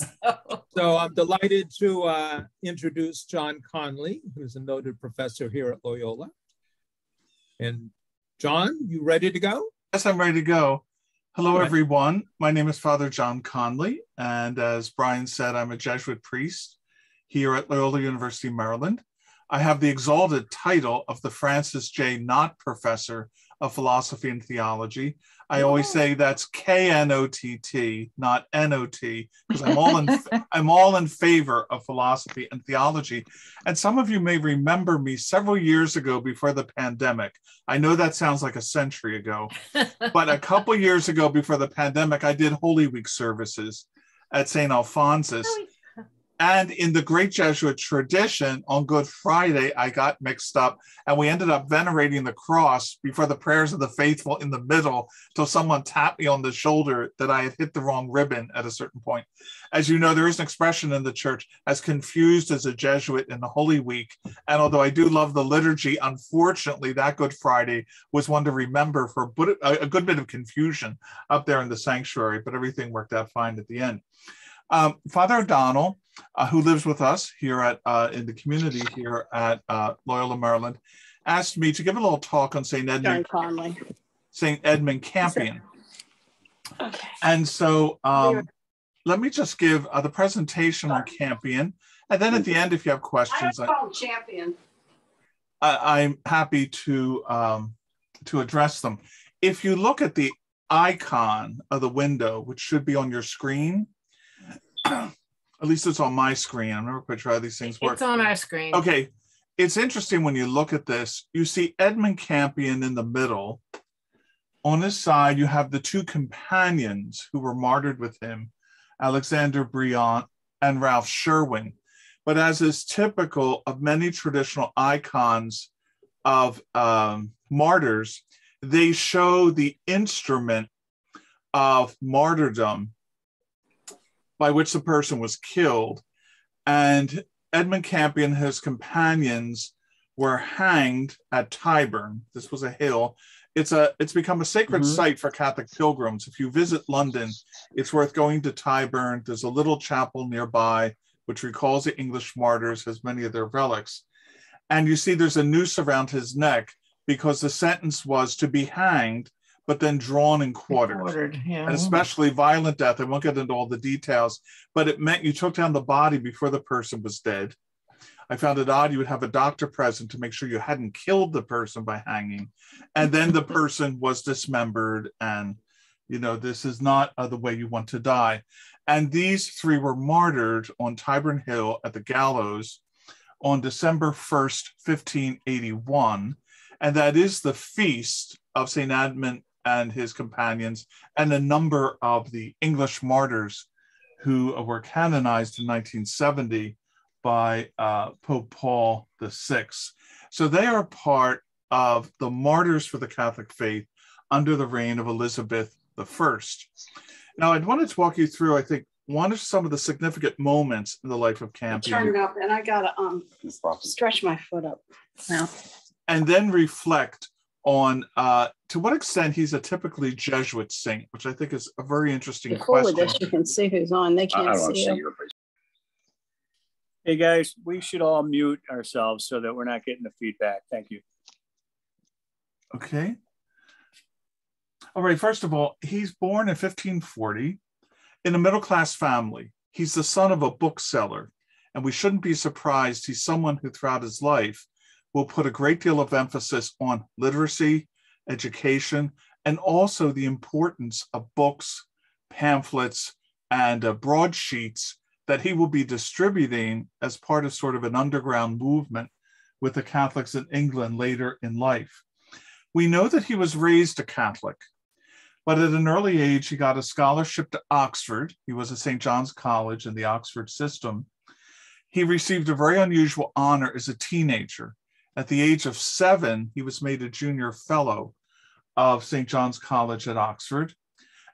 So, So I'm delighted to uh, introduce John Conley, who's a noted professor here at Loyola. And John, you ready to go? Yes, I'm ready to go. Hello, right. everyone. My name is Father John Conley, and as Brian said, I'm a Jesuit priest here at Loyola University, Maryland. I have the exalted title of the Francis J. Knott Professor of Philosophy and Theology. I always say that's K N O T T, not N O T, because I'm all in I'm all in favor of philosophy and theology. And some of you may remember me several years ago before the pandemic. I know that sounds like a century ago, but a couple years ago before the pandemic, I did Holy Week services at St. Alphonsus. And in the great Jesuit tradition, on Good Friday, I got mixed up and we ended up venerating the cross before the prayers of the faithful in the middle till someone tapped me on the shoulder that I had hit the wrong ribbon at a certain point. As you know, there is an expression in the church as confused as a Jesuit in the Holy Week. And although I do love the liturgy, unfortunately, that Good Friday was one to remember for a good bit of confusion up there in the sanctuary, but everything worked out fine at the end. Um, Father O'Donnell, uh, who lives with us here at uh, in the community here at uh, Loyola, Maryland, asked me to give a little talk on St. Edmund, Conley. St. Edmund Campion. Okay. And so um, let me just give uh, the presentation on Campion. And then at the end, if you have questions, I, call champion. I, I'm happy to um, to address them. If you look at the icon of the window, which should be on your screen, at least it's on my screen. I'm never quite sure how these things work. It's on our screen. Okay, it's interesting when you look at this. You see Edmund Campion in the middle. On his side, you have the two companions who were martyred with him, Alexander Briant and Ralph Sherwin. But as is typical of many traditional icons of um, martyrs, they show the instrument of martyrdom by which the person was killed. And Edmund Campion and his companions were hanged at Tyburn. This was a hill. It's a it's become a sacred Mhm. site for Catholic pilgrims. If you visit London, it's worth going to Tyburn. There's a little chapel nearby which recalls the English martyrs as many of their relics. And you see there's a noose around his neck because the sentence was to be hanged, but then drawn and quartered Ordered, yeah. and especially violent death. I won't get into all the details, but it meant you took down the body before the person was dead. I found it odd you would have a doctor present to make sure you hadn't killed the person by hanging, and then the person was dismembered. And you know this is not uh, the way you want to die. And these three were martyred on Tyburn Hill at the gallows on December 1st, 1581. And that is the feast of St. Edmund and his companions, and a number of the English martyrs who were canonized in 1970 by uh, Pope Paul VI. So they are part of the martyrs for the Catholic faith under the reign of Elizabeth I. Now, I'd wanted to walk you through, I think, one of some of the significant moments in the life of Turn it up and I gotta um stretch my foot up now. and then reflect on uh, to what extent he's a typically Jesuit saint, which I think is a very interesting You're cool with question. this, you can see who's on. They I I can't don't see see you. Hey, guys, we should all mute ourselves so that we're not getting the feedback. Thank you. Okay. All right. First of all, he's born in 1540 in a middle class family. He's the son of a bookseller, and we shouldn't be surprised he's someone who, throughout his life, will put a great deal of emphasis on literacy, education, and also the importance of books, pamphlets, and uh, broadsheets that he will be distributing as part of sort of an underground movement with the Catholics in England later in life. We know that he was raised a Catholic, but at an early age, he got a scholarship to Oxford. He was at St. John's College in the Oxford system. He received a very unusual honor as a teenager. At the age of seven, he was made a junior fellow of St. John's College at Oxford.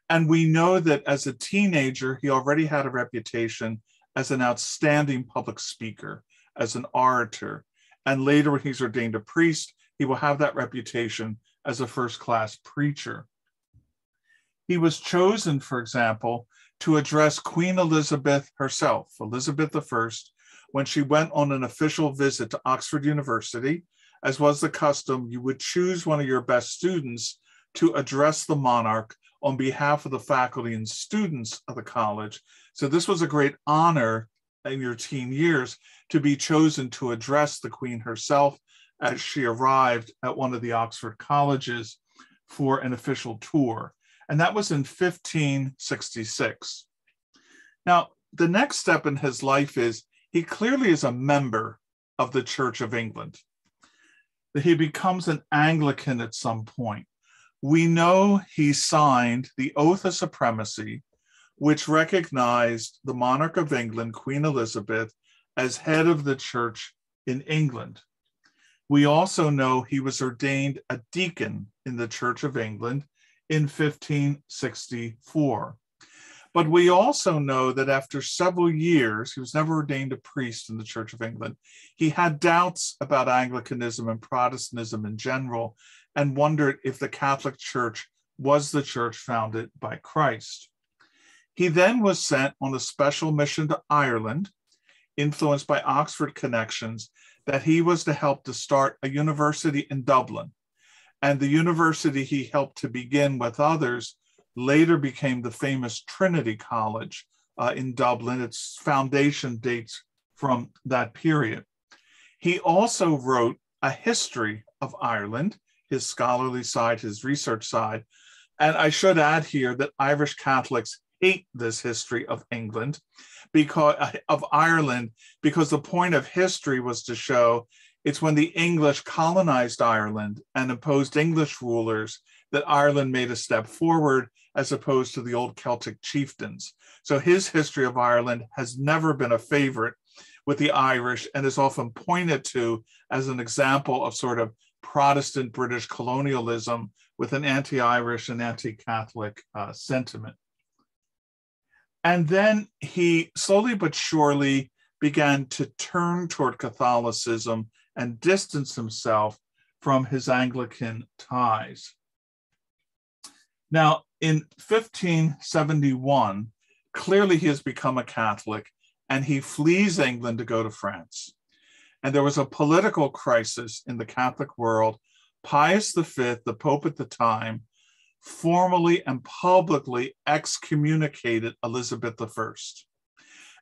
And we know that as a teenager, he already had a reputation as an outstanding public speaker, as an orator. And later, when he's ordained a priest, he will have that reputation as a first class preacher. He was chosen, for example, to address Queen Elizabeth herself, Elizabeth I, when she went on an official visit to Oxford University. As was the custom, you would choose one of your best students to address the monarch on behalf of the faculty and students of the college. So this was a great honor in your teen years to be chosen to address the Queen herself as she arrived at one of the Oxford colleges for an official tour. And that was in 1566. Now, the next step in his life is he clearly is a member of the Church of England. That he becomes an Anglican at some point. We know he signed the Oath of Supremacy, which recognized the monarch of England, Queen Elizabeth, as head of the church in England. We also know he was ordained a deacon in the Church of England in 1564. But we also know that after several years, he was never ordained a priest in the Church of England. He had doubts about Anglicanism and Protestantism in general and wondered if the Catholic Church was the church founded by Christ. He then was sent on a special mission to Ireland, influenced by Oxford connections, that he was to help to start a university in Dublin. And the university he helped to begin with others later became the famous Trinity College uh, in Dublin. Its foundation dates from that period. He also wrote a history of Ireland, his scholarly side, his research side. And I should add here that Irish Catholics hate this history of England because of Ireland because the point of history was to show it's when the English colonized Ireland and imposed English rulers that Ireland made a step forward as opposed to the old Celtic chieftains. So his history of Ireland has never been a favorite with the Irish and is often pointed to as an example of sort of Protestant British colonialism with an anti Irish and anti Catholic uh, sentiment. And then he slowly but surely began to turn toward Catholicism and distance himself from his Anglican ties. Now, in 1571, clearly he has become a Catholic and he flees England to go to France. And there was a political crisis in the Catholic world. Pius V, the Pope at the time, formally and publicly excommunicated Elizabeth I.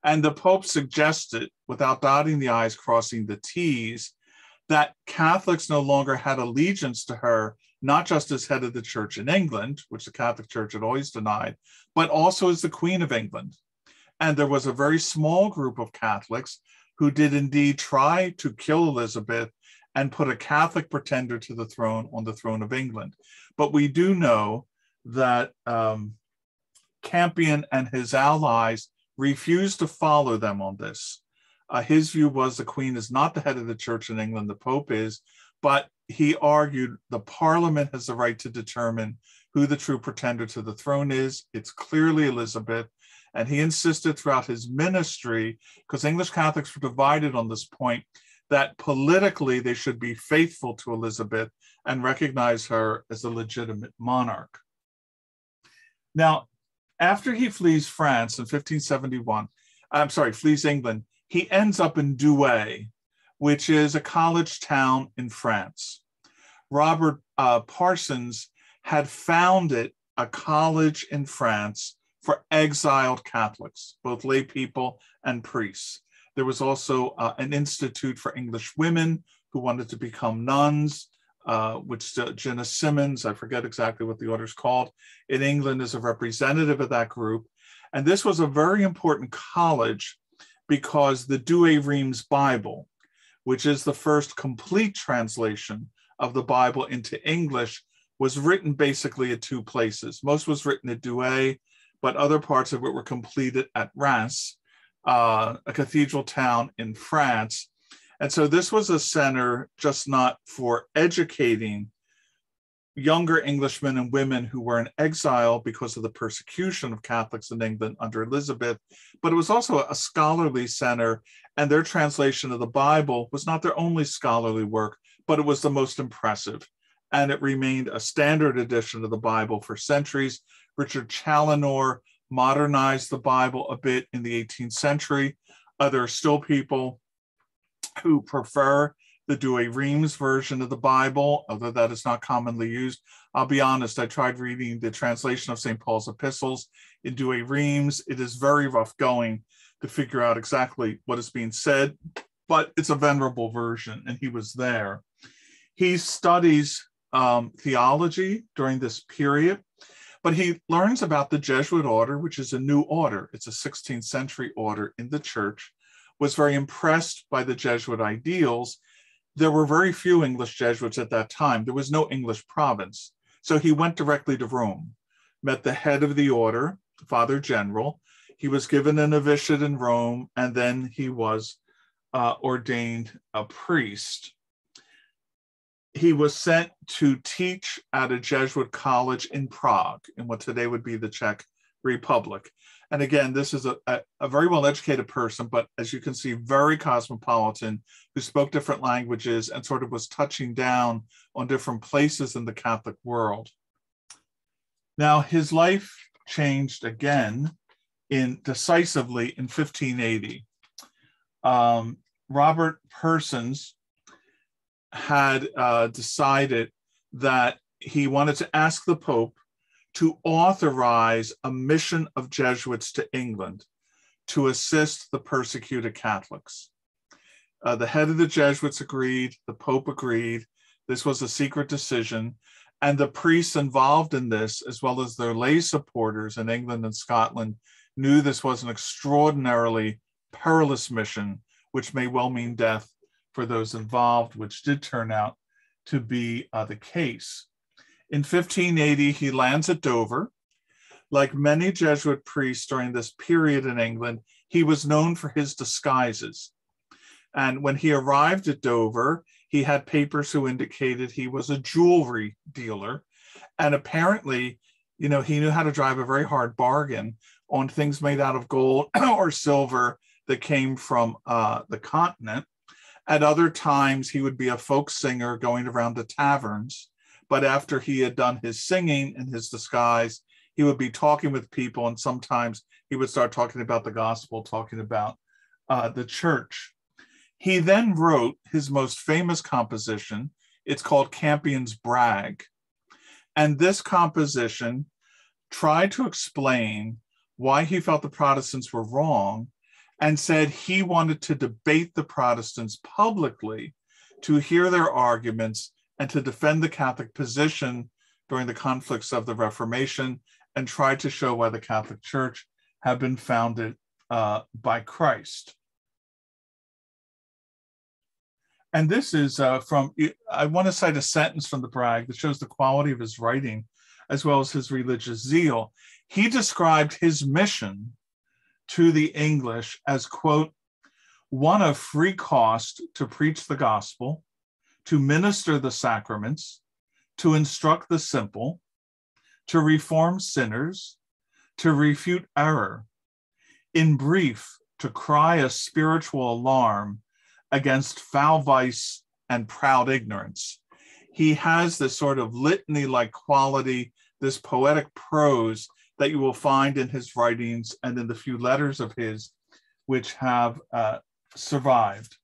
And the Pope suggested, without dotting the I's, crossing the T's, that Catholics no longer had allegiance to her not just as head of the church in England, which the Catholic Church had always denied, but also as the Queen of England. And there was a very small group of Catholics who did indeed try to kill Elizabeth and put a Catholic pretender to the throne on the throne of England. But we do know that um, Campion and his allies refused to follow them on this. Uh, his view was the Queen is not the head of the church in England, the Pope is, but he argued the parliament has the right to determine who the true pretender to the throne is. It's clearly Elizabeth. And he insisted throughout his ministry, because English Catholics were divided on this point, that politically they should be faithful to Elizabeth and recognize her as a legitimate monarch. Now, after he flees France in 1571, I'm sorry, flees England, he ends up in Douai, which is a college town in France. Robert uh, Parsons had founded a college in France for exiled Catholics, both lay people and priests. There was also uh, an institute for English women who wanted to become nuns, uh, which uh, Jenna Simmons, I forget exactly what the order is called, in England is a representative of that group. And this was a very important college because the Douay-Rheims Bible, which is the first complete translation of the Bible into English, was written basically at two places. Most was written at Douay, but other parts of it were completed at Reims, uh, a cathedral town in France. And so this was a center just not for educating younger Englishmen and women who were in exile because of the persecution of Catholics in England under Elizabeth, but it was also a scholarly center, and their translation of the Bible was not their only scholarly work, but it was the most impressive. And it remained a standard edition of the Bible for centuries. Richard Challoner modernized the Bible a bit in the 18th century. Uh, there are still people who prefer the Douay Rheims version of the Bible, although that is not commonly used. I'll be honest, I tried reading the translation of St. Paul's epistles in Douay Rheims. It is very rough going to figure out exactly what is being said, but it's a venerable version, and he was there. He studies um, theology during this period, but he learns about the Jesuit order, which is a new order. It's a 16th century order in the church, was very impressed by the Jesuit ideals. There were very few English Jesuits at that time. There was no English province. So he went directly to Rome, met the head of the order, Father General. He was given a novitiate in Rome, and then he was uh, ordained a priest. He was sent to teach at a Jesuit college in Prague, in what today would be the Czech Republic. And again, this is a, a, a very well educated person, but as you can see, very cosmopolitan, who spoke different languages and sort of was touching down on different places in the Catholic world. Now, his life changed again in decisively in 1580. Um, Robert Persons had uh, decided that he wanted to ask the Pope to authorize a mission of Jesuits to England to assist the persecuted Catholics. Uh, the head of the Jesuits agreed, the Pope agreed. This was a secret decision. And the priests involved in this, as well as their lay supporters in England and Scotland, knew this was an extraordinarily perilous mission, which may well mean death for those involved, which did turn out to be uh, the case. In 1580, he lands at Dover. Like many Jesuit priests during this period in England, he was known for his disguises. And when he arrived at Dover, he had papers who indicated he was a jewelry dealer. And apparently, you know, he knew how to drive a very hard bargain on things made out of gold or silver that came from uh, the continent. At other times, he would be a folk singer going around the taverns. But after he had done his singing in his disguise, he would be talking with people, and sometimes he would start talking about the gospel, talking about uh, the church. He then wrote his most famous composition. It's called Campion's Brag. And this composition tried to explain why he felt the Protestants were wrong and said he wanted to debate the Protestants publicly to hear their arguments and to defend the Catholic position during the conflicts of the Reformation and try to show why the Catholic Church had been founded uh, by Christ. And this is uh, from, I want to cite a sentence from the Brag that shows the quality of his writing as well as his religious zeal. He described his mission to the English as, quote, one of free cost to preach the gospel, to minister the sacraments, to instruct the simple, to reform sinners, to refute error, in brief, to cry a spiritual alarm against foul vice and proud ignorance. He has this sort of litany like quality, this poetic prose that you will find in his writings and in the few letters of his which have uh, survived.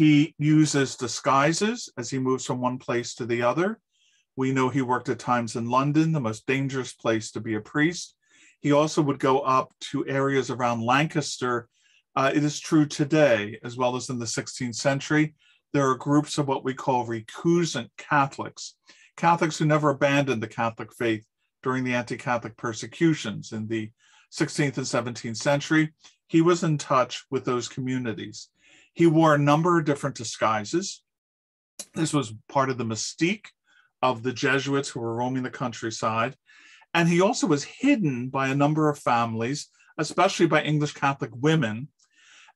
He uses disguises as he moves from one place to the other. We know he worked at times in London, the most dangerous place to be a priest. He also would go up to areas around Lancaster uh, it is true today, as well as in the 16th century. There are groups of what we call recusant Catholics, Catholics who never abandoned the Catholic faith during the anti Catholic persecutions in the 16th and 17th century. He was in touch with those communities. He wore a number of different disguises. This was part of the mystique of the Jesuits who were roaming the countryside. And he also was hidden by a number of families, especially by English Catholic women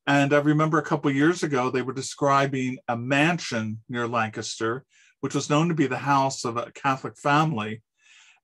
and I remember a couple years ago, they were describing a mansion near Lancaster, which was known to be the house of a Catholic family.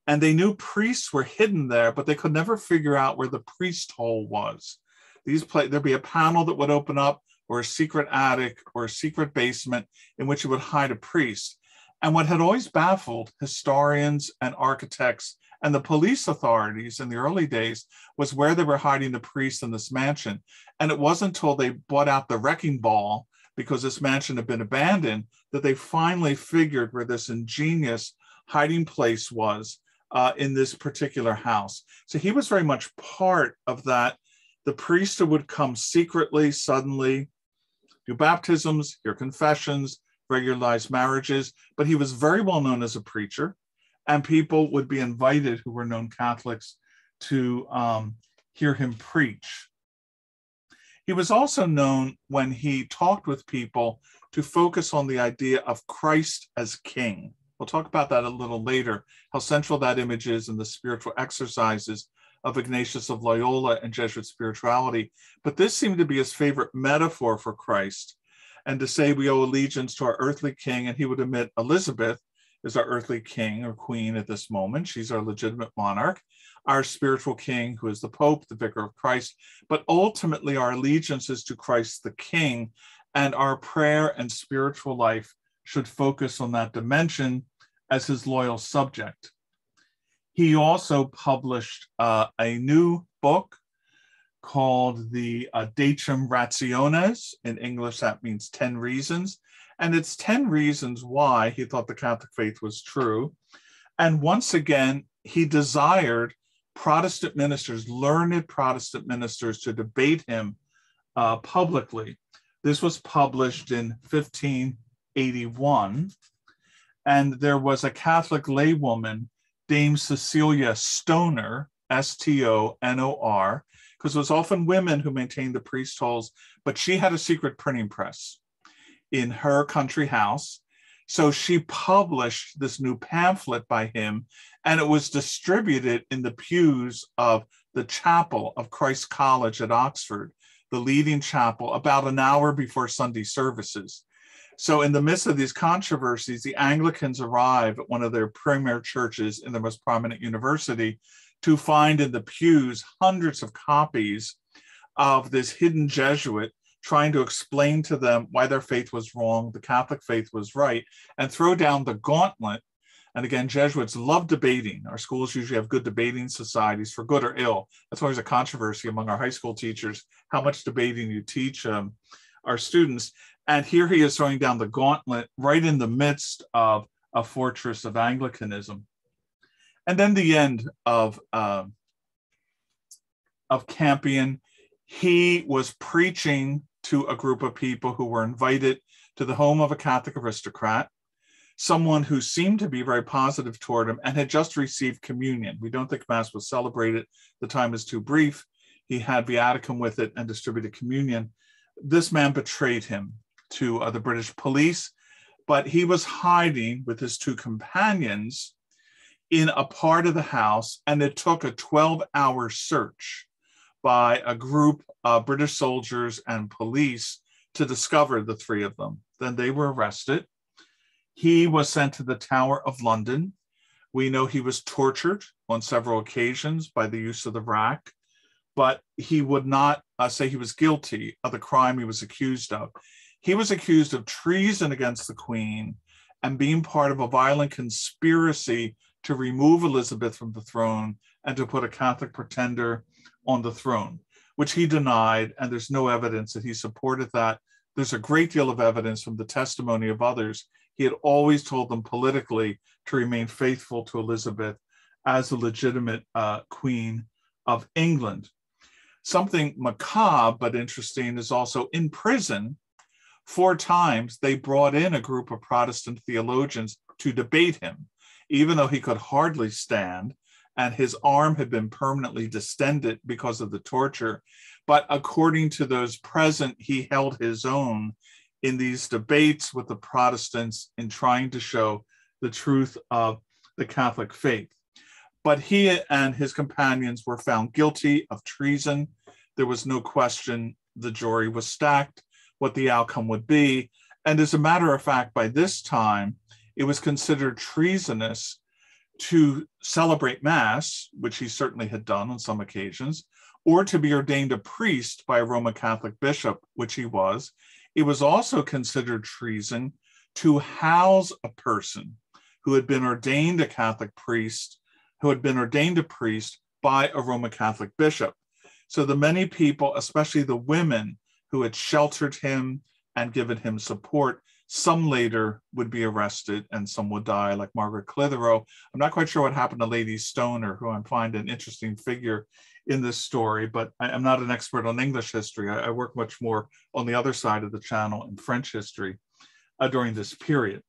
And they knew priests were hidden there, but they could never figure out where the priest hole was. These play, there'd be a panel that would open up, or a secret attic, or a secret basement in which it would hide a priest. And what had always baffled historians and architects and the police authorities in the early days was where they were hiding the priest in this mansion. And it wasn't until they bought out the wrecking ball because this mansion had been abandoned that they finally figured where this ingenious hiding place was uh, in this particular house. So he was very much part of that. The priest would come secretly, suddenly, do baptisms, hear confessions, regularized marriages, but he was very well known as a preacher, and people would be invited who were known Catholics to um, hear him preach. He was also known when he talked with people to focus on the idea of Christ as king. We'll talk about that a little later, how central that image is in the spiritual exercises of Ignatius of Loyola and Jesuit spirituality. But this seemed to be his favorite metaphor for Christ and to say we owe allegiance to our earthly king, and he would admit Elizabeth is our earthly king or queen at this moment. She's our legitimate monarch, our spiritual king, who is the Pope, the vicar of Christ. But ultimately, our allegiance is to Christ the King, and our prayer and spiritual life should focus on that dimension as his loyal subject. He also published uh, a new book called the uh, Decem Rationes. In English, that means 10 reasons. And it's 10 reasons why he thought the Catholic faith was true. And once again, he desired Protestant ministers, learned Protestant ministers, to debate him uh, publicly. This was published in 1581. And there was a Catholic laywoman, Dame Cecilia Stonor, S T O N O R, because it was often women who maintained the priest halls, but she had a secret printing press in her country house. So she published this new pamphlet by him, and it was distributed in the pews of the chapel of Christ College at Oxford, the leading chapel, about an hour before Sunday services. So, in the midst of these controversies, the Anglicans arrive at one of their premier churches in the most prominent university to find in the pews hundreds of copies of this hidden Jesuit trying to explain to them why their faith was wrong, the Catholic faith was right, and throw down the gauntlet. And again, Jesuits love debating. Our schools usually have good debating societies for good or ill. That's always a controversy among our high school teachers how much debating you teach um, our students. And here he is throwing down the gauntlet right in the midst of a fortress of Anglicanism and then the end of uh, of Campion, he was preaching to a group of people who were invited to the home of a Catholic aristocrat, someone who seemed to be very positive toward him and had just received communion. We don't think Mass was celebrated, the time is too brief. He had viaticum with it and distributed communion. This man betrayed him to uh, the British police, but he was hiding with his two companions in a part of the house, and it took a 12 hour search by a group of British soldiers and police to discover the three of them. Then they were arrested. He was sent to the Tower of London. We know he was tortured on several occasions by the use of the rack, but he would not uh, say he was guilty of the crime he was accused of. He was accused of treason against the Queen and being part of a violent conspiracy to remove Elizabeth from the throne and to put a Catholic pretender on the throne, which he denied. And there's no evidence that he supported that. There's a great deal of evidence from the testimony of others. He had always told them politically to remain faithful to Elizabeth as the legitimate uh, queen of England. Something macabre but interesting is also in prison. Four times they brought in a group of Protestant theologians to debate him even though he could hardly stand and his arm had been permanently distended because of the torture. But according to those present, he held his own in these debates with the Protestants in trying to show the truth of the Catholic faith. But he and his companions were found guilty of treason. There was no question the jury was stacked, what the outcome would be. And as a matter of fact, by this time, it was considered treasonous to celebrate Mass, which he certainly had done on some occasions, or to be ordained a priest by a Roman Catholic bishop, which he was. It was also considered treason to house a person who had been ordained a Catholic priest, who had been ordained a priest by a Roman Catholic bishop. So the many people, especially the women who had sheltered him and given him support, some later would be arrested and some would die, like Margaret Clitherow. I'm not quite sure what happened to Lady Stonor, who I find an interesting figure in this story, but I, am not an expert on English history. I, I, work much more on the other side of the channel in French history uh, during this period.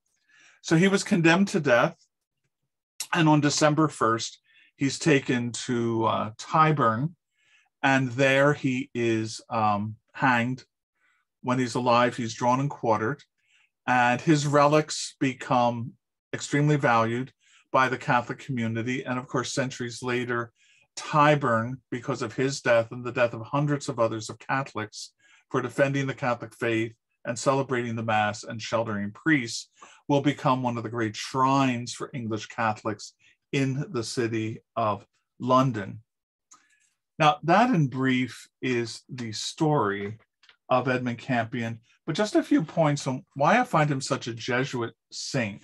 So he was condemned to death. And on December 1st, he's taken to uh, Tyburn, and there he is um, hanged. When he's alive, he's drawn and quartered and his relics become extremely valued by the Catholic community. And of course, centuries later, Tyburn, because of his death and the death of hundreds of others of Catholics for defending the Catholic faith and celebrating the Mass and sheltering priests, will become one of the great shrines for English Catholics in the city of London. Now, that in brief is the story of Edmund Campion. But just a few points on why I find him such a Jesuit saint.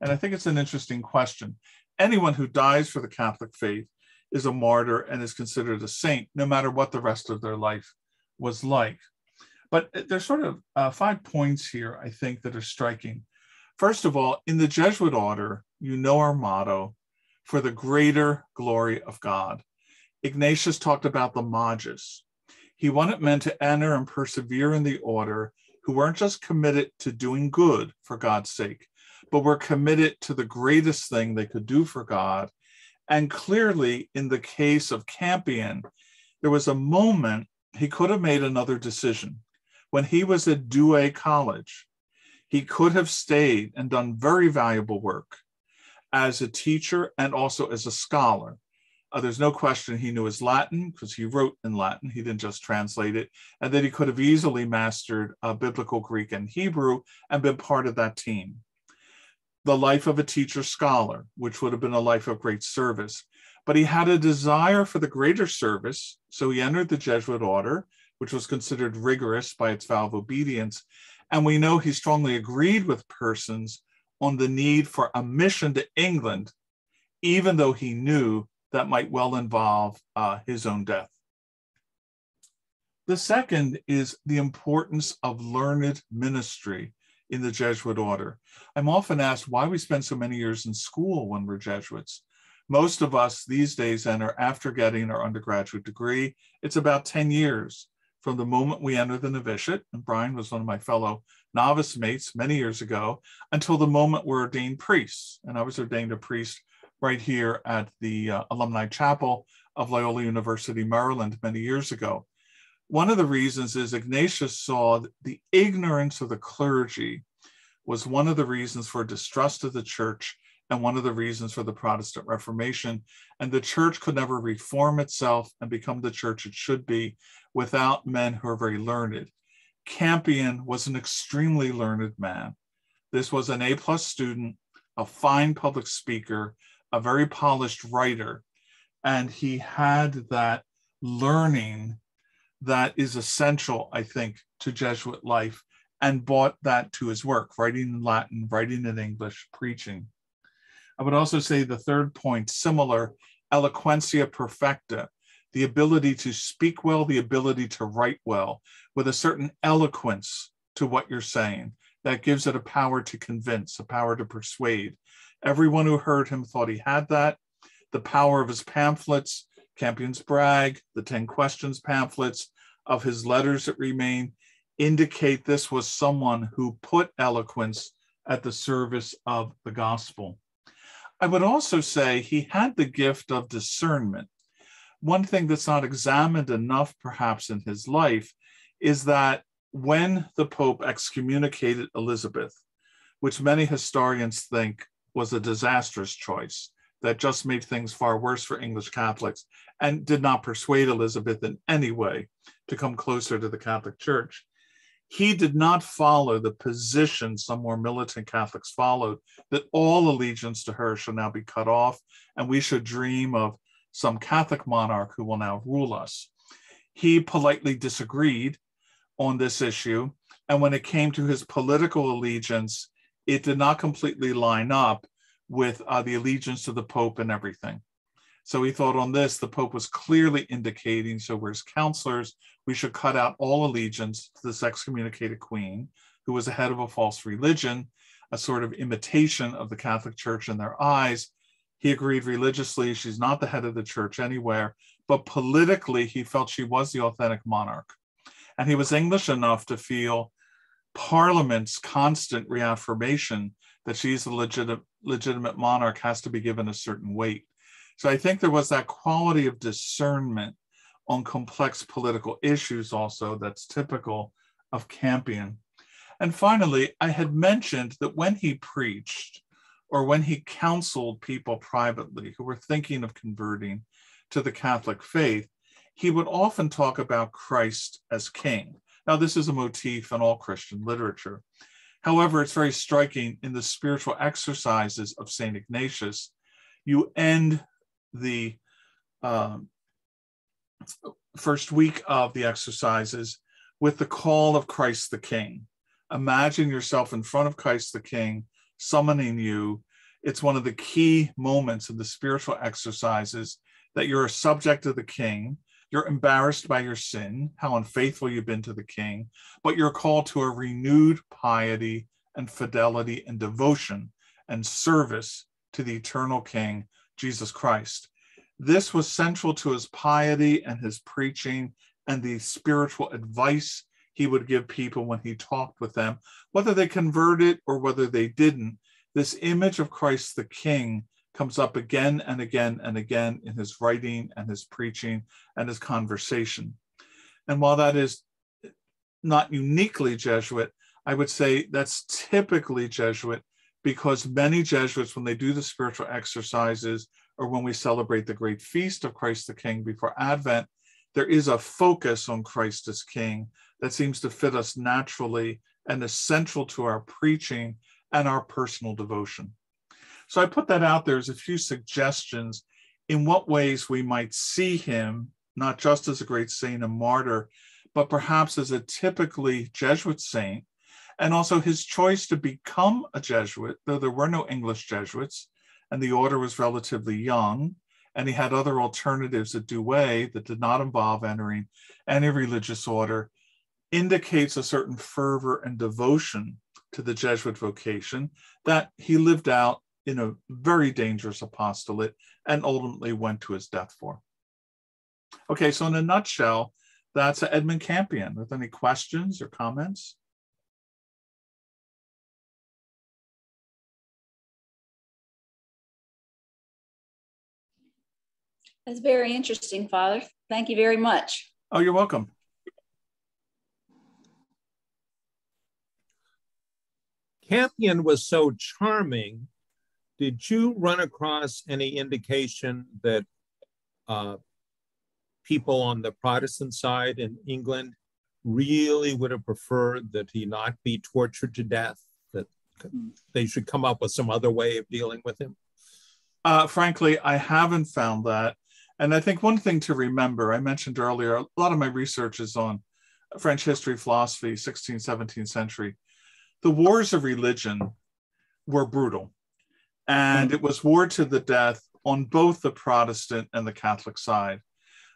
And I think it's an interesting question. Anyone who dies for the Catholic faith is a martyr and is considered a saint, no matter what the rest of their life was like. But there's sort of uh, five points here, I think, that are striking. First of all, in the Jesuit order, you know our motto for the greater glory of God. Ignatius talked about the Magis. He wanted men to enter and persevere in the order who weren't just committed to doing good for God's sake, but were committed to the greatest thing they could do for God. And clearly, in the case of Campion, there was a moment he could have made another decision. When he was at Douai College, he could have stayed and done very valuable work as a teacher and also as a scholar. Uh, there's no question he knew his Latin because he wrote in Latin. He didn't just translate it. And that he could have easily mastered uh, biblical Greek and Hebrew and been part of that team. The life of a teacher scholar, which would have been a life of great service. But he had a desire for the greater service. So he entered the Jesuit order, which was considered rigorous by its vow of obedience. And we know he strongly agreed with Persons on the need for a mission to England, even though he knew that might well involve uh, his own death. The second is the importance of learned ministry in the Jesuit order. I'm often asked why we spend so many years in school when we're Jesuits. Most of us these days enter after getting our undergraduate degree. It's about 10 years from the moment we enter the novitiate, and Brian was one of my fellow novice mates many years ago, until the moment we're ordained priests. And I was ordained a priest right here at the uh, Alumni Chapel of Loyola University, Maryland, many years ago. One of the reasons is Ignatius saw the ignorance of the clergy was one of the reasons for distrust of the church and one of the reasons for the Protestant Reformation. And the church could never reform itself and become the church it should be without men who are very learned. Campion was an extremely learned man. This was an A plus student, a fine public speaker, a very polished writer, and he had that learning that is essential, I think, to Jesuit life and brought that to his work, writing in Latin, writing in English, preaching. I would also say the third point, similar, eloquentia perfecta, the ability to speak well, the ability to write well, with a certain eloquence to what you're saying that gives it a power to convince, a power to persuade, Everyone who heard him thought he had that. The power of his pamphlets, Campion's Brag, the 10 Questions pamphlets, of his letters that remain, indicate this was someone who put eloquence at the service of the gospel. I would also say he had the gift of discernment. One thing that's not examined enough, perhaps, in his life is that when the Pope excommunicated Elizabeth, which many historians think was a disastrous choice that just made things far worse for English Catholics and did not persuade Elizabeth in any way to come closer to the Catholic Church. He did not follow the position some more militant Catholics followed that all allegiance to her shall now be cut off, and we should dream of some Catholic monarch who will now rule us. He politely disagreed on this issue, and when it came to his political allegiance, it did not completely line up with uh, the allegiance to the Pope and everything. So he thought on this, the Pope was clearly indicating, so we're his counselors, we should cut out all allegiance to this excommunicated queen, who was the head of a false religion, a sort of imitation of the Catholic Church in their eyes. He agreed religiously, she's not the head of the church anywhere, but politically, he felt she was the authentic monarch. And he was English enough to feel Parliament's constant reaffirmation that she's the legitimate, legitimate monarch has to be given a certain weight. So I think there was that quality of discernment on complex political issues also that's typical of Campion. And finally, I had mentioned that when he preached or when he counseled people privately who were thinking of converting to the Catholic faith, he would often talk about Christ as king. Now, this is a motif in all Christian literature. However, it's very striking in the spiritual exercises of St. Ignatius. You end the um, first week of the exercises with the call of Christ the King. Imagine yourself in front of Christ the King summoning you. It's one of the key moments of the spiritual exercises that you're a subject of the King. You're embarrassed by your sin, how unfaithful you've been to the King, but you're called to a renewed piety and fidelity and devotion and service to the eternal King Jesus Christ. This was central to his piety and his preaching and the spiritual advice he would give people when he talked with them, whether they converted or whether they didn't. This image of Christ the King comes up again and again and again in his writing and his preaching and his conversation. And while that is not uniquely Jesuit, I would say that's typically Jesuit because many Jesuits, when they do the spiritual exercises or when we celebrate the great feast of Christ the King before Advent, there is a focus on Christ as King that seems to fit us naturally and is central to our preaching and our personal devotion. So I put that out there as a few suggestions in what ways we might see him, not just as a great saint and martyr, but perhaps as a typically Jesuit saint. And also his choice to become a Jesuit, though there were no English Jesuits and the order was relatively young, and he had other alternatives at Douay that did not involve entering any religious order, indicates a certain fervor and devotion to the Jesuit vocation that he lived out in a very dangerous apostolate and ultimately went to his death for. Okay, so in a nutshell, that's Edmund Campion. With any questions or comments? That's very interesting, Father. Thank you very much. Oh, you're welcome. Campion was so charming. Did you run across any indication that uh, people on the Protestant side in England really would have preferred that he not be tortured to death, that they should come up with some other way of dealing with him? Uh, frankly, I haven't found that. And I think one thing to remember, I mentioned earlier, a lot of my research is on French history, philosophy, 16th, 17th century. The wars of religion were brutal. And it was war to the death on both the Protestant and the Catholic side.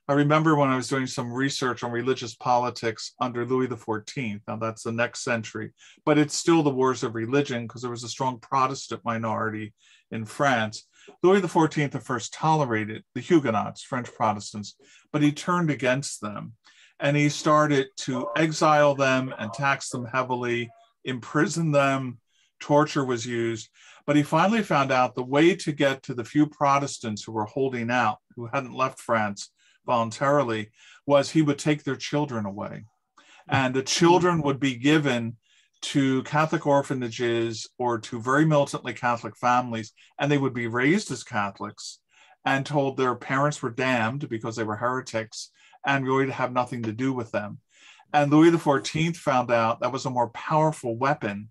I remember when I was doing some research on religious politics under Louis XIV. Now that's the next century, but it's still the wars of religion because there was a strong Protestant minority in France. Louis XIV at first tolerated the Huguenots, French Protestants, but he turned against them and he started to exile them and tax them heavily, imprison them, torture was used. But he finally found out the way to get to the few Protestants who were holding out, who hadn't left France voluntarily, was he would take their children away. And the children would be given to Catholic orphanages or to very militantly Catholic families, and they would be raised as Catholics and told their parents were damned because they were heretics and really to have nothing to do with them. And Louis XIV found out that was a more powerful weapon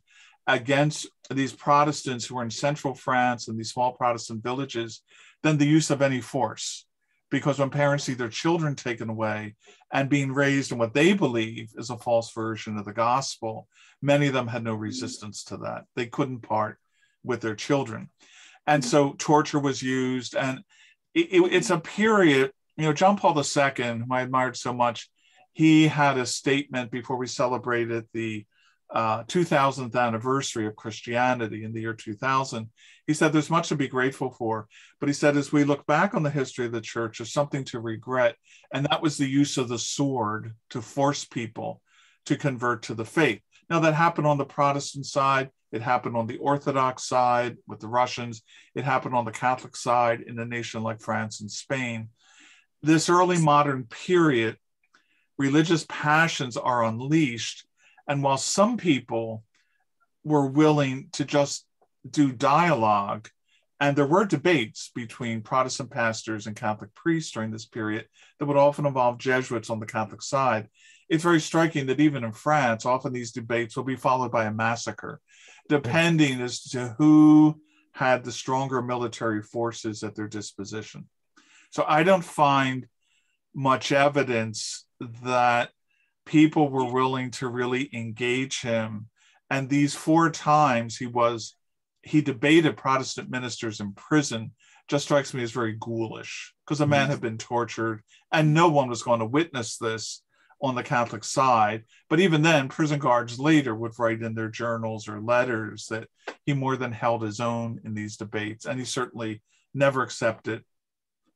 against these Protestants who were in central France and these small Protestant villages than the use of any force. because when parents see their children taken away and being raised in what they believe is a false version of the gospel, many of them had no mm-hmm. resistance to that. They couldn't part with their children. And mm-hmm. so torture was used. And it, it, it's a period, you know, John Paul II, whom I admired so much, he had a statement before we celebrated the uh, 2000th anniversary of Christianity in the year 2000. He said there's much to be grateful for, but he said as we look back on the history of the church, there's something to regret, and that was the use of the sword to force people to convert to the faith. Now, that happened on the Protestant side, it happened on the Orthodox side with the Russians, it happened on the Catholic side in a nation like France and Spain. This early modern period, religious passions are unleashed and while some people were willing to just do dialogue, and there were debates between Protestant pastors and Catholic priests during this period that would often involve Jesuits on the Catholic side. It's very striking that even in France, often these debates will be followed by a massacre, depending as to who had the stronger military forces at their disposition. So I don't find much evidence that people were willing to really engage him. And these four times he was, he debated Protestant ministers in prison just strikes me as very ghoulish because the man mm-hmm. had been tortured and no one was going to witness this on the Catholic side. But even then, prison guards later would write in their journals or letters that he more than held his own in these debates. And he certainly never accepted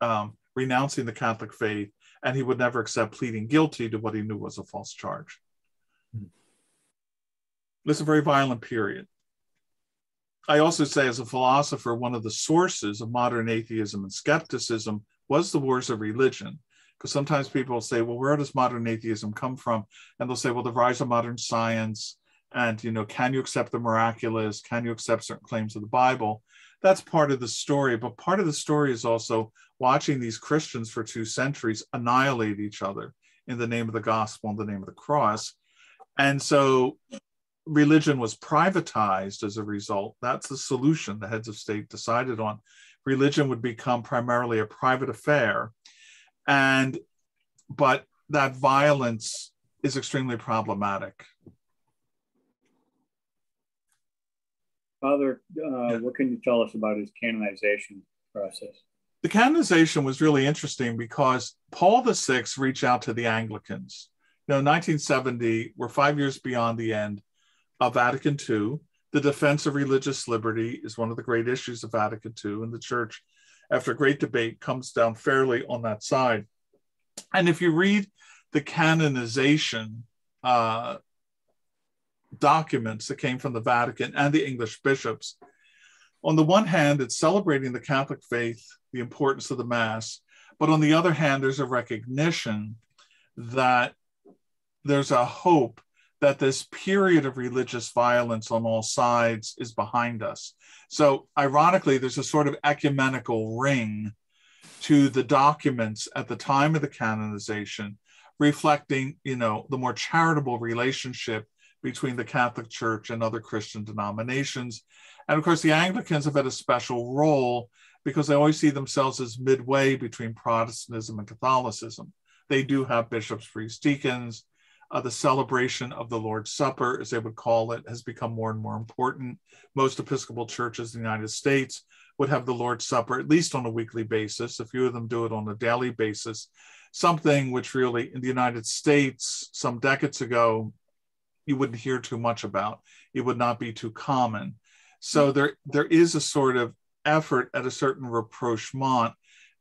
um, renouncing the Catholic faith and he would never accept pleading guilty to what he knew was a false charge. Hmm. is a very violent period. I also say, as a philosopher, one of the sources of modern atheism and skepticism was the wars of religion. Because sometimes people say, well, where does modern atheism come from? And they'll say, well, the rise of modern science. And, you know, can you accept the miraculous? Can you accept certain claims of the Bible? That's part of the story. But part of the story is also watching these Christians for two centuries annihilate each other in the name of the gospel, in the name of the cross. And so religion was privatized as a result. That's the solution the heads of state decided on. Religion would become primarily a private affair. And, but that violence is extremely problematic. Father, uh, what can you tell us about his canonization process? The canonization was really interesting because Paul VI reached out to the Anglicans. You know, 1970, we're five years beyond the end of Vatican II. The defense of religious liberty is one of the great issues of Vatican II, and the church, after great debate, comes down fairly on that side. And if you read the canonization uh, documents that came from the Vatican and the English bishops, on the one hand, it's celebrating the Catholic faith the importance of the Mass. But on the other hand, there's a recognition that there's a hope that this period of religious violence on all sides is behind us. So, ironically, there's a sort of ecumenical ring to the documents at the time of the canonization, reflecting, you know, the more charitable relationship between the Catholic Church and other Christian denominations. And of course, the Anglicans have had a special role because they always see themselves as midway between Protestantism and Catholicism. They do have bishops, priests, deacons. Uh, the celebration of the Lord's Supper, as they would call it, has become more and more important. Most Episcopal churches in the United States would have the Lord's Supper at least on a weekly basis. A few of them do it on a daily basis. Something which really, in the United States, some decades ago, you wouldn't hear too much about. It would not be too common. So hmm. there, there is a sort of effort at a certain rapprochement.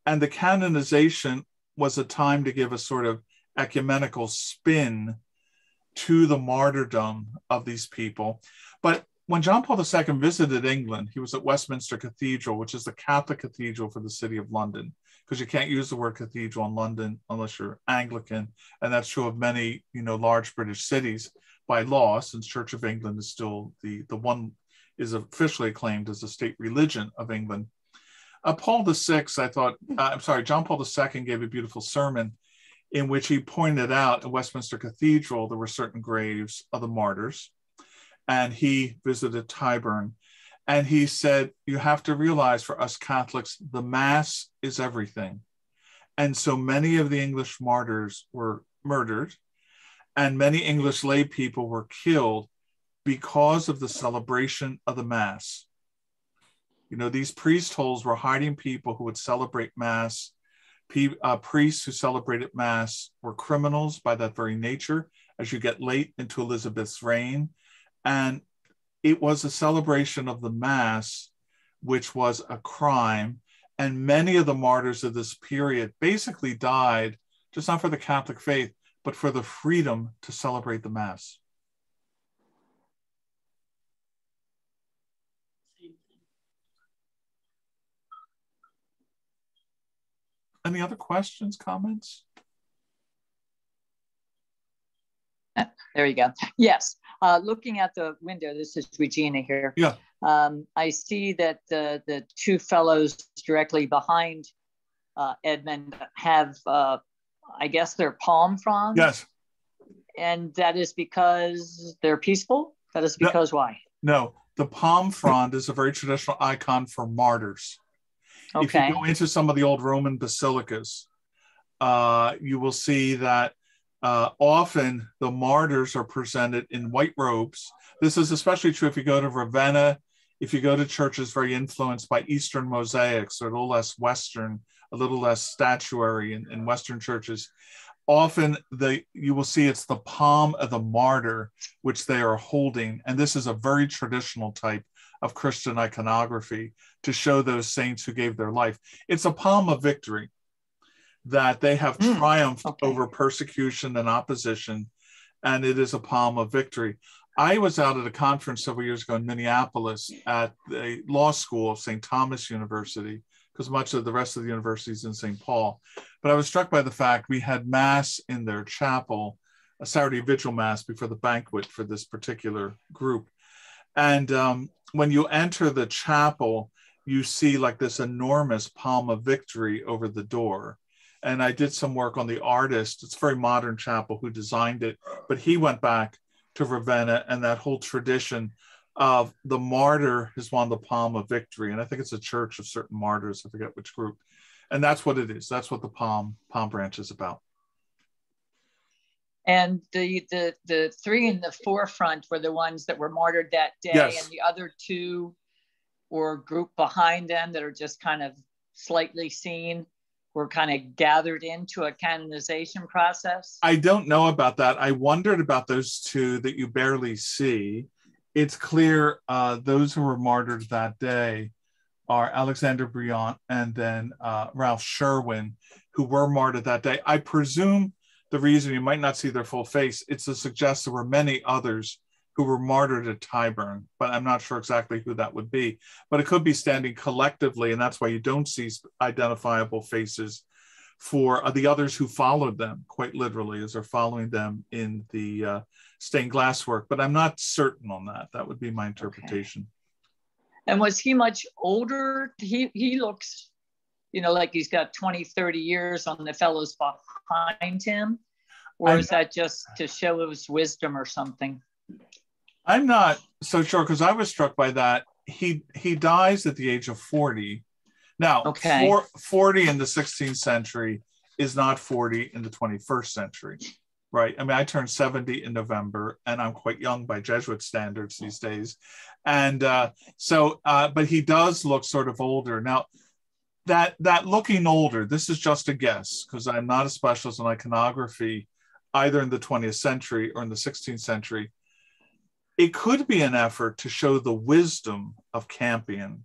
And the canonization was a time to give a sort of ecumenical spin to the martyrdom of these people. But when John Paul II visited England, he was at Westminster Cathedral, which is the Catholic cathedral for the city of London, because you can't use the word cathedral in London unless you're Anglican, and that's true of many, you know, large British cities by law, since Church of England is still the the one is officially acclaimed as the state religion of England. Uh, Paul VI, I thought, uh, I'm sorry, John Paul II gave a beautiful sermon in which he pointed out in Westminster Cathedral there were certain graves of the martyrs. And he visited Tyburn. And he said, You have to realize for us Catholics, the Mass is everything. And so many of the English martyrs were murdered, and many English lay people were killed because of the celebration of the Mass. You know, these priest holes were hiding people who would celebrate Mass. P- uh, priests who celebrated Mass were criminals by that very nature as you get late into Elizabeth's reign. And it was a celebration of the Mass, which was a crime. And many of the martyrs of this period basically died, just not for the Catholic faith, but for the freedom to celebrate the Mass. Any other questions, comments? There you go. Yes. Uh, looking at the window, this is Regina here. Yeah. Um, I see that the, the two fellows directly behind uh, Edmund have, uh, I guess, they're palm fronds. Yes. And that is because they're peaceful? That is No. because why? No, the palm frond is a very traditional icon for martyrs. Okay. If you go into some of the old Roman basilicas, uh, you will see that uh, often the martyrs are presented in white robes. This is especially true if you go to Ravenna, if you go to churches very influenced by Eastern mosaics, or a little less Western, a little less statuary in, in Western churches. Often the you will see it's the palm of the martyr which they are holding, and this is a very traditional type of Christian iconography to show those saints who gave their life. It's a palm of victory that they have Hmm, triumphed okay. over persecution and opposition, and it is a palm of victory. I was out at a conference several years ago in Minneapolis at the law school of St. Thomas University, because much of the rest of the university is in St. Paul. But I was struck by the fact we had Mass in their chapel, a Saturday vigil Mass before the banquet for this particular group. And um, when you enter the chapel, you see like this enormous palm of victory over the door. And I did some work on the artist. It's a very modern chapel who designed it, but he went back to Ravenna and that whole tradition of the martyr has won the palm of victory. And I think it's a church of certain martyrs. I forget which group. And that's what it is. That's what the palm palm branch is about. And the, the, the three in the forefront were the ones that were martyred that day. Yes. And the other two were grouped behind them that are just kind of slightly seen, were kind of gathered into a canonization process. I don't know about that. I wondered about those two that you barely see. It's clear uh, those who were martyred that day are Alexander Briant and then uh, Ralph Sherwin, who were martyred that day. I presume the reason you might not see their full face it's to suggest there were many others who were martyred at Tyburn, but I'm not sure exactly who that would be. But it could be standing collectively, and that's why you don't see identifiable faces for uh, the others who followed them, quite literally, as they're following them in the uh, stained glass work. But I'm not certain on that. That would be my interpretation. And was he much older? He, he looks, you know, like he's got 20, 30 years on the fellows behind him. Or I'm- is that just to show his wisdom or something? I'm not so sure because I was struck by that. He he dies at the age of 40. Now, Okay. four, 40 in the 16th century is not 40 in the 21st century, right? I mean, I turned 70 in November, and I'm quite young by Jesuit standards these days. And uh, so, uh, but he does look sort of older now. That that looking older, this is just a guess because I'm not a specialist in iconography, either in the 20th century or in the 16th century it could be an effort to show the wisdom of Campion.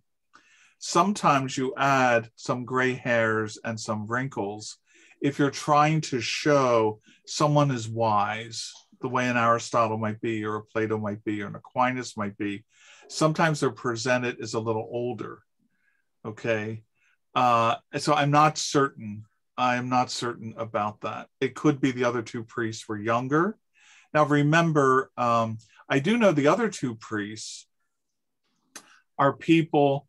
Sometimes you add some gray hairs and some wrinkles if you're trying to show someone is wise, the way an Aristotle might be, or a Plato might be, or an Aquinas might be. Sometimes they're presented as a little older. Okay. Uh, so I'm not certain. I'm not certain about that. It could be the other two priests were younger. Now, remember, um, I do know the other two priests are people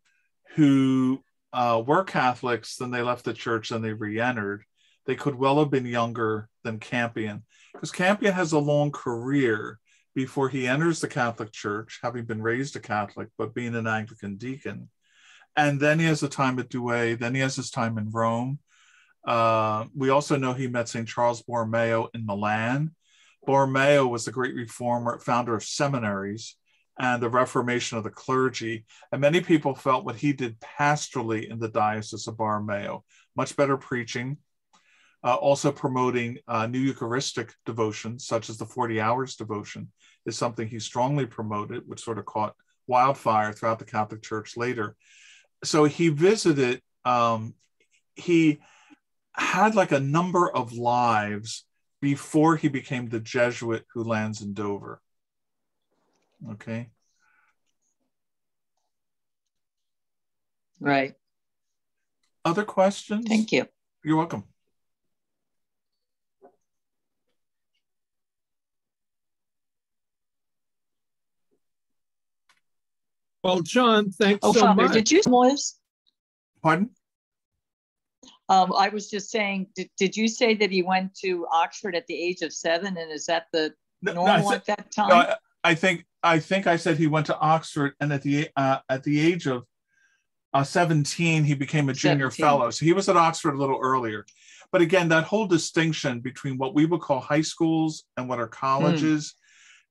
who uh, were Catholics, then they left the church, and they re entered. They could well have been younger than Campion, because Campion has a long career before he enters the Catholic Church, having been raised a Catholic, but being an Anglican deacon. And then he has a time at Douay, then he has his time in Rome. Uh, we also know he met St. Charles Borromeo in Milan. Borromeo was the great reformer, founder of seminaries and the reformation of the clergy. And many people felt what he did pastorally in the Diocese of Borromeo, much better preaching, uh, also promoting uh, new Eucharistic devotions, such as the 40 hours devotion, is something he strongly promoted, which sort of caught wildfire throughout the Catholic Church later. So he visited, um, he had like a number of lives before he became the Jesuit who lands in Dover. Okay. Right. Other questions? Thank you. You're welcome. Well, John, thanks Oh, so Father, much. did you was? Pardon? Um, I was just saying, did, did you say that he went to Oxford at the age of seven? And is that the No, no, normal said- at that no, time? I- I think I think I said he went to Oxford, and at the uh, at the age of uh, 17, he became a junior 17. fellow. So he was at Oxford a little earlier. But again, that whole distinction between what we would call high schools and what are colleges,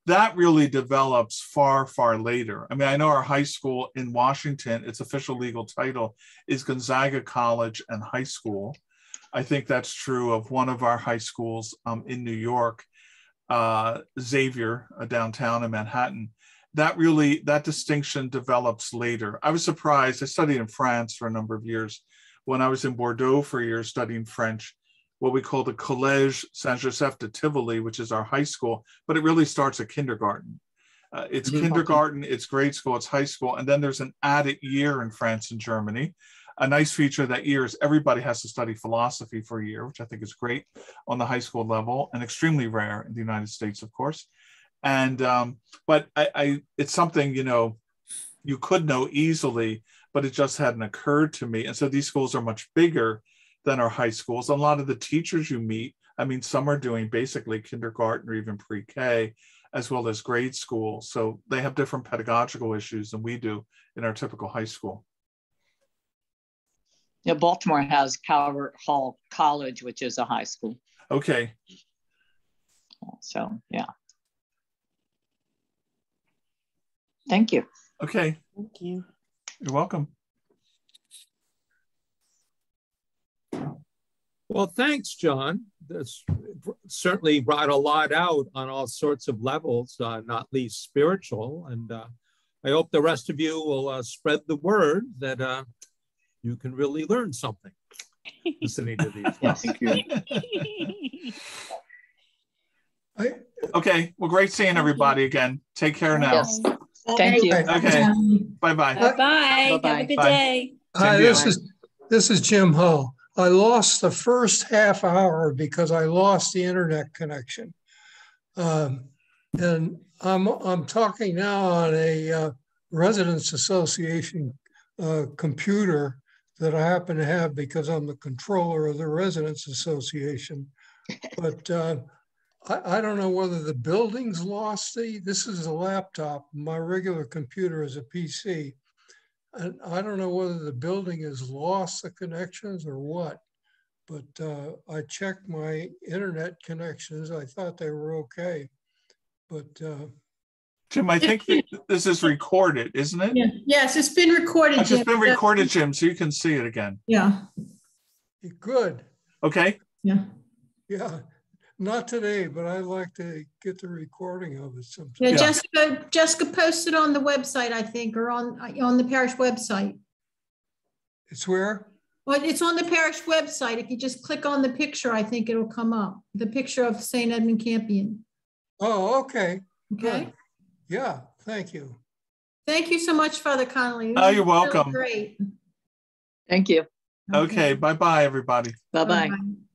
that really develops far, far later. I mean, I know our high school in Washington, its official legal title is Gonzaga College and High School. I think that's true of one of our high schools um, in New York, uh, Xavier, uh, downtown in Manhattan that really that distinction develops later i was surprised i studied in france for a number of years when i was in bordeaux for a year studying french what we call the collège saint joseph de tivoli which is our high school but it really starts at kindergarten. Uh, it's Mhm. kindergarten it's grade school it's high school and then there's an added year in france and germany. A nice feature of that year is everybody has to study philosophy for a year which i think is great on the high school level and extremely rare in the united states of course. And um, but I, I it's something you know you could know easily but it just hadn't occurred to me. And so these schools are much bigger than our high schools a lot of the teachers you meet i mean some are doing basically kindergarten or even pre-k as well as grade school so they have different pedagogical issues than we do in our typical high school Yeah, Baltimore has Calvert Hall College, which is a high school. okay So, yeah. Thank you. okay Thank you. you're welcome Well, thanks, John. This certainly brought a lot out on all sorts of levels, uh, not least spiritual. And uh, I hope the rest of you will uh, spread the word that uh, you can really learn something listening to these. Yes. Thank you. I, okay well great seeing everybody again take care now Yes. Thank you. okay bye bye Bye-bye. Have a good Bye. day. hi, this is, this is Jim Hull. I lost the first half hour because I lost the internet connection. Um, and I'm, I'm talking now on a uh, residents association uh, computer that I happen to have because I'm the controller of the residents association. But uh, I, I don't know whether the building's lost the, this is a laptop. My regular computer is a PC. And I don't know whether the building has lost the connections or what. But uh, I checked my internet connections. I thought they were okay. But uh, Jim, I think this is recorded, isn't it? Yeah. Yes, it's been recorded. It's just Jim. been recorded, Jim, so you can see it again. Yeah, good. Okay? yeah. Yeah. Not today, but I'd like to get the recording of it sometime. Yeah, Yeah. Jessica, Jessica posted on the website, I think, or on, on the parish website. It's where? Well, it's on the parish website. If you just click on the picture, I think it'll come up. The picture of St. Edmund Campion. Oh, okay. Okay. Good. Yeah, thank you. Thank you so much, Father Conley. Oh, you're This really welcome. Great. Thank you. Okay. Bye bye, everybody. Bye-bye. Bye-bye.